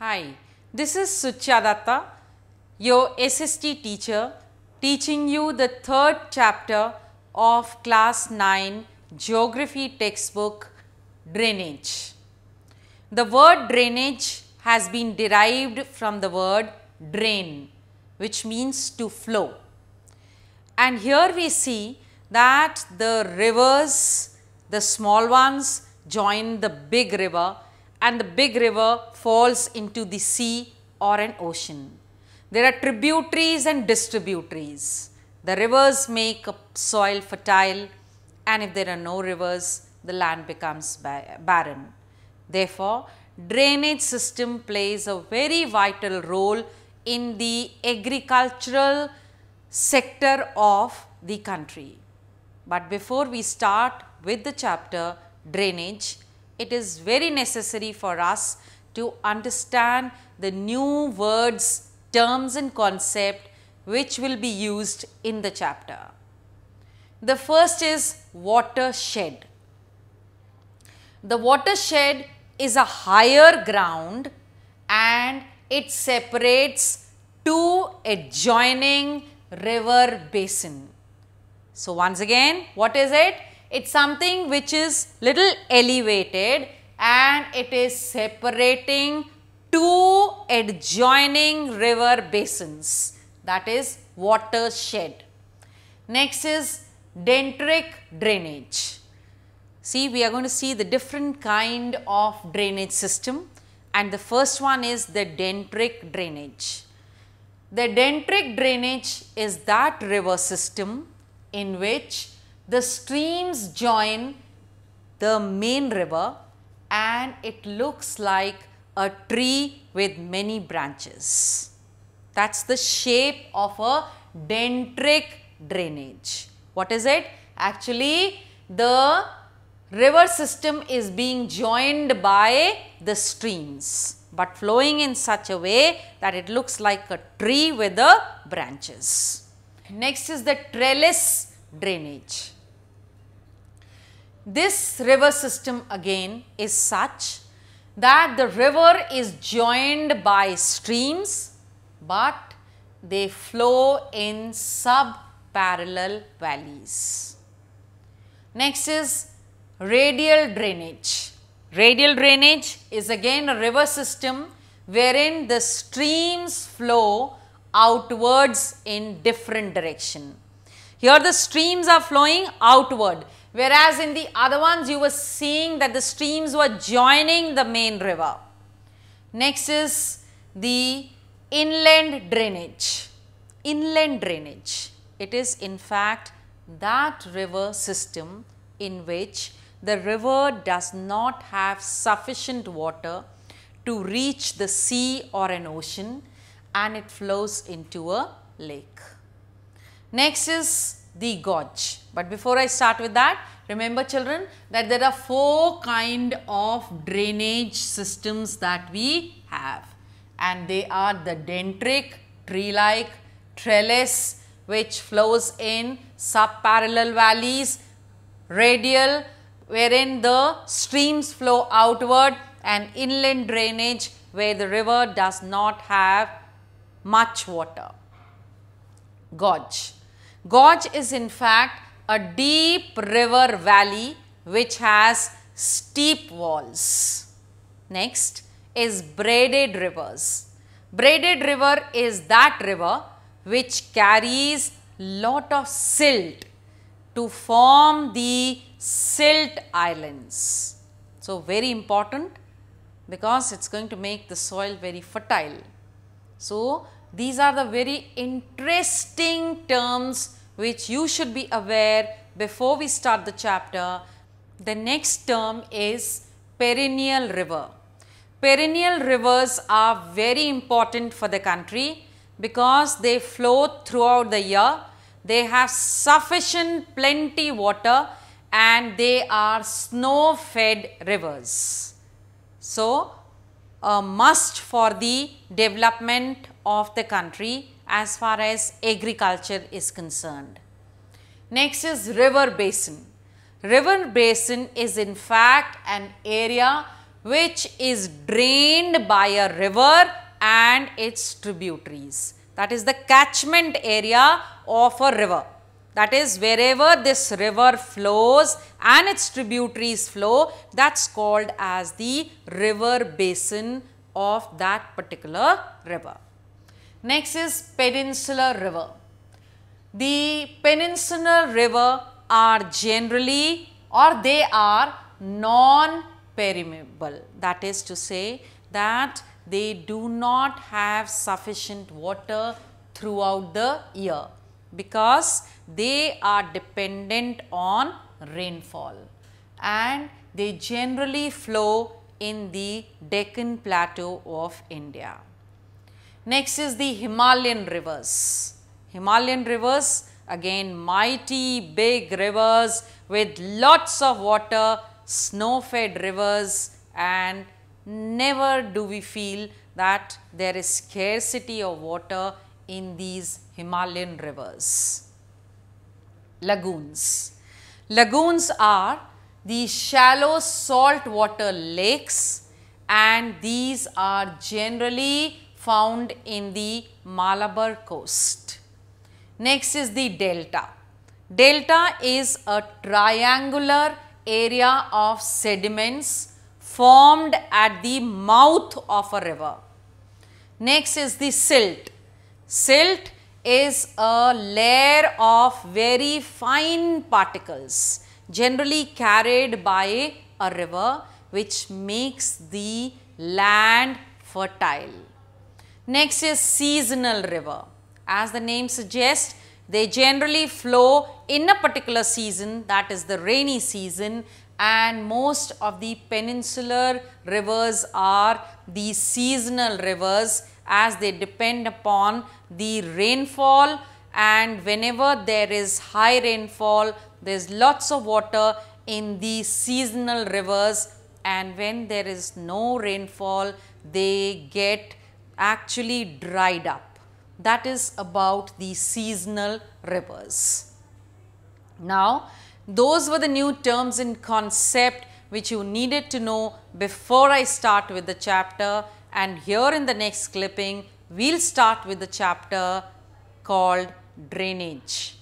Hi, this is Suchadatta, your SST teacher teaching you the third chapter of class 9 geography textbook drainage. The word drainage has been derived from the word drain which means to flow. And here we see that the rivers, the small ones join the big river and the big river falls into the sea or an ocean. There are tributaries and distributaries. The rivers make soil fertile and if there are no rivers, the land becomes barren. Therefore, drainage system plays a very vital role in the agricultural sector of the country. But before we start with the chapter drainage, it is very necessary for us to understand the new words, terms and concept which will be used in the chapter. The first is watershed. The watershed is a higher ground and it separates two adjoining river basin. So, once again what is it? It is something which is little elevated and it is separating two adjoining river basins that is watershed. Next is dendritic drainage. See we are going to see the different kind of drainage system and the first one is the dendritic drainage. The dendritic drainage is that river system in which the streams join the main river and it looks like a tree with many branches. That is the shape of a dendritic drainage. What is it? Actually, the river system is being joined by the streams, but flowing in such a way that it looks like a tree with the branches. Next is the trellis drainage. This river system again is such that the river is joined by streams, but they flow in sub-parallel valleys. Next is radial drainage. Radial drainage is again a river system wherein the streams flow outwards in different direction. Here the streams are flowing outward whereas in the other ones you were seeing that the streams were joining the main river. Next is the inland drainage. Inland drainage, it is in fact that river system in which the river does not have sufficient water to reach the sea or an ocean and it flows into a lake. Next is the gorge. But before I start with that, remember children that there are four kind of drainage systems that we have and they are the dendritic, tree-like, trellis which flows in sub-parallel valleys, radial wherein the streams flow outward and inland drainage where the river does not have much water. Gorge. Gorge is in fact a deep river valley which has steep walls. Next is braided rivers. Braided river is that river which carries lot of silt to form the silt islands. So, very important because it is going to make the soil very fertile. So, these are the very interesting terms which you should be aware before we start the chapter. The next term is perennial river. Perennial rivers are very important for the country because they flow throughout the year. They have sufficient plenty water and they are snow fed rivers. So, a must for the development of the country as far as agriculture is concerned. Next is river basin. River basin is in fact an area which is drained by a river and its tributaries. That is the catchment area of a river. That is wherever this river flows and its tributaries flow, that's called as the river basin of that particular river. Next is peninsular river. The peninsular river are generally or they are non-perennial. That is to say that they do not have sufficient water throughout the year because they are dependent on rainfall and they generally flow in the Deccan plateau of India. Next is the Himalayan rivers. Himalayan rivers again mighty big rivers with lots of water, snow fed rivers and never do we feel that there is scarcity of water in these Himalayan rivers. Lagoons. Lagoons are the shallow saltwater lakes and these are generally found in the Malabar coast. Next is the delta. Delta is a triangular area of sediments formed at the mouth of a river. Next is the silt. Silt is a layer of very fine particles generally carried by a river which makes the land fertile. Next is seasonal river. As the name suggests, they generally flow in a particular season that is the rainy season and most of the peninsular rivers are the seasonal rivers as they depend upon the rainfall and whenever there is high rainfall there is lots of water in the seasonal rivers and when there is no rainfall they get actually dried up. That is about the seasonal rivers. Now, those were the new terms and concept which you needed to know before I start with the chapter and here in the next clipping, we'll start with the chapter called drainage.